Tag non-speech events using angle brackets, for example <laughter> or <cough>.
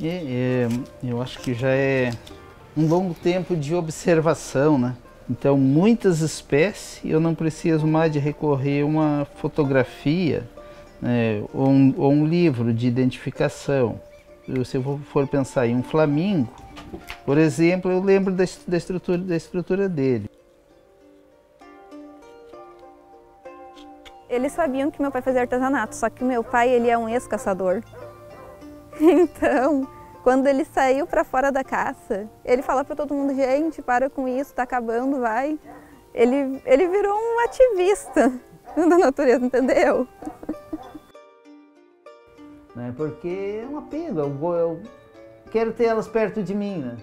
E, é, eu acho que já é um longo tempo de observação, né? Então, muitas espécies eu não preciso mais de recorrer a uma fotografia né, ou, um, ou um livro de identificação. Se eu for pensar em um flamingo, por exemplo, eu lembro da, da, estrutura, da estrutura dele. Eles sabiam que meu pai fazia artesanato, só que meu pai ele é um ex-caçador. <laughs> Então, quando ele saiu para fora da caça, ele falava para todo mundo, gente, para com isso, está acabando, vai. Ele, ele virou um ativista <laughs> da natureza, entendeu? Né, porque é um apego, eu, eu quero ter elas perto de mim, né?